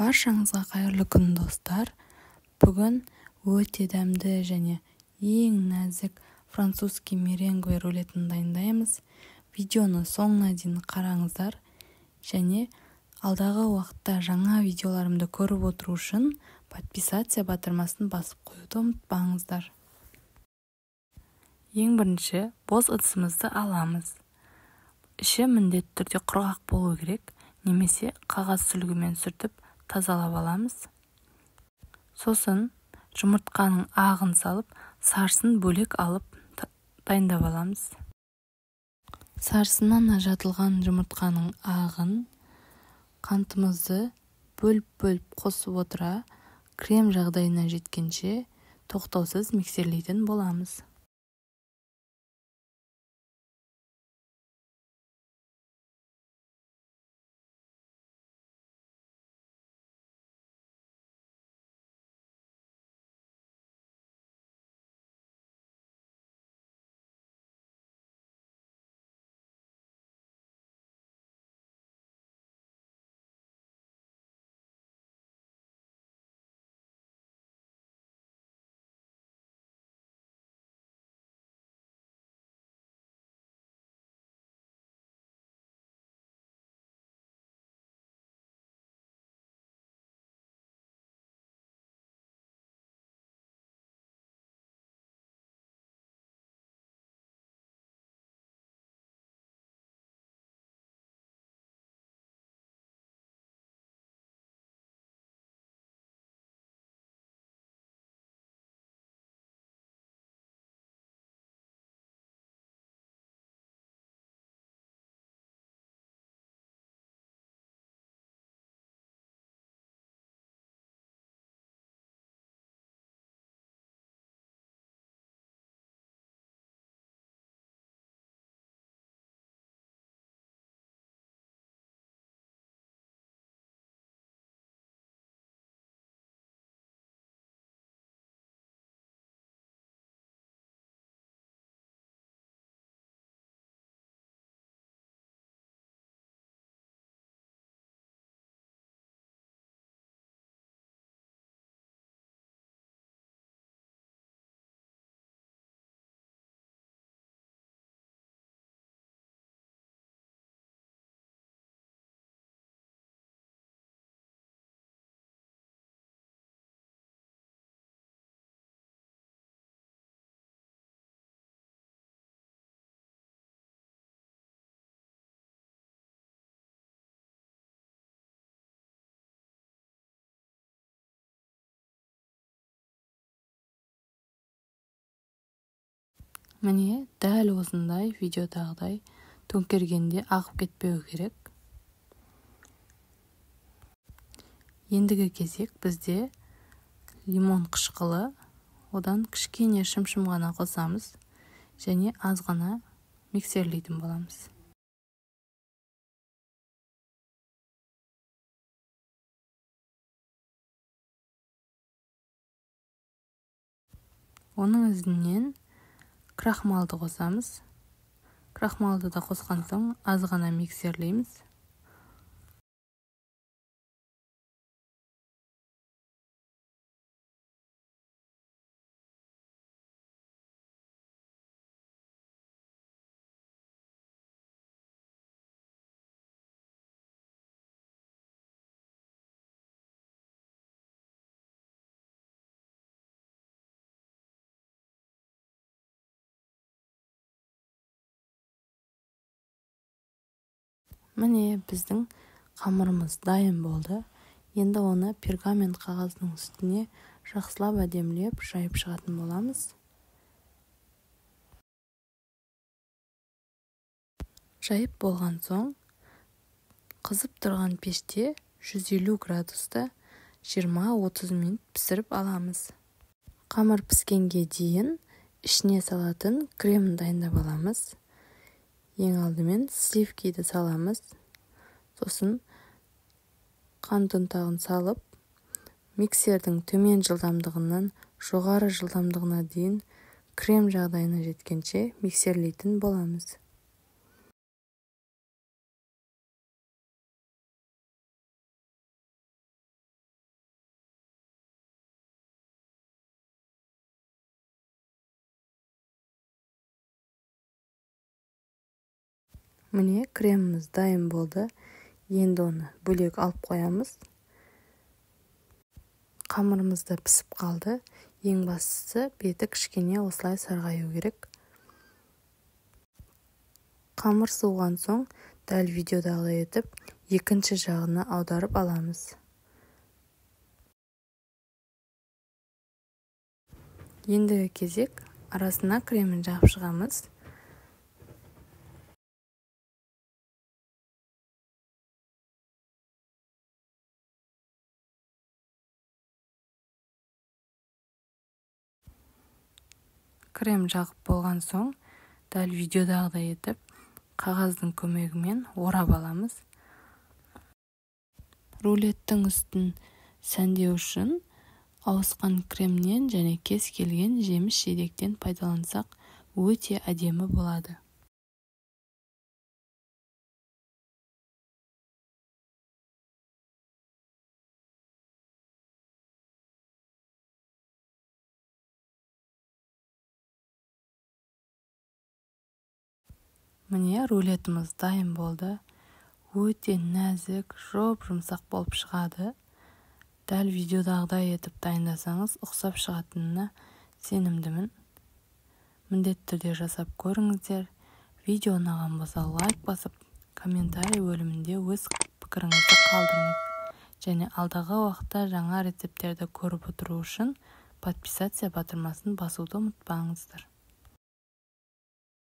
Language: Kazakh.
баршаңызға қайырлы күн достар. Бүгін өте дәмді және ең нәзік французский меренге рулетін дайындаймыз. Видеоны соңына дейін қараңыздар. Және алдағы уақытта жаңа видеоларымды көріп отыру үшін подписаться батырмасын басып қоюды ұмытпаңыздар. Ең бірінші бос ыдысымызды аламыз. Іші міндетті түрде құрғақ болу керек немесе қағаз сүлгімен сүртіп тазалап аламыз. Сосын жұмыртқаның ағын салып сарысын бөлек алып дайындап аламыз. Сарысынан ажыратылған жұмыртқаның ағын қантымызды бөліп-бөліп қосып отыра крем жағдайына жеткенше тоқтаусыз миксерлейтін боламыз. Міне дәл осындай видеодағыдай төңкергенде ағып кетпеуі керек. Ендігі кезек бізде лимон қышқылы одан кішкене шым-шым ғана қосамыз және аз ғана миксерлейтін боламыз. Оның ізінен крахмалды қосамыз. Крахмалды да қосқан соң аз ғана миксерлейміз. Міне біздің қамырымыз дайын болды. Енді оны пергамент қағаздың үстіне жақсылап әдемілеп жайып шығатын боламыз. Жайып болған соң қызып тұрған пеште 150 градуста 20-30 минут пісіріп аламыз. Қамыр піскенге дейін ішіне салатын кремін дайындап аламыз. Ең алдымен сливкиді саламыз. Сосын қант ұнтағын салып миксердің төмен жылдамдығынан жоғары жылдамдығына дейін крем жағдайына жеткенше миксерлейтін боламыз. Міне кремimiz дайын болды. Енді оны бөлек алып қоямыз. Қамырымыз да пісіп қалды. Ең бастысы беті кішкене осылай сарғаю керек. Қамыр суыған соң дәл видеодағыдай етіп екінші жағына аударып аламыз. Ендігі кезек арасына кремін жағып шығамыз. Крем жағып болған соң дәл видеодағыдай етіп қағаздың көмегімен орап аламыз. Рулеттің үстін сәндеу үшін ауысқан кремнен және кез келген жеміс жидектен пайдалансақ өте әдемі болады. Міне рулетіміз дайын болды. Өте нәзік жоп жұмсақ болып шығады. Дәл видеодағыдай етіп дайындасаңыз ұқсап шығатынына сенімдімін. Міндетті түрде жасап көріңіздер. Видео ұнаған болса лайк басып комментарий бөлімінде өз пікіріңізді қалдырыңыз. Және алдағы уақытта жаңа рецепттерді көріп отыру үшін подписаться батырмасын басуды ұмытпаңыздар.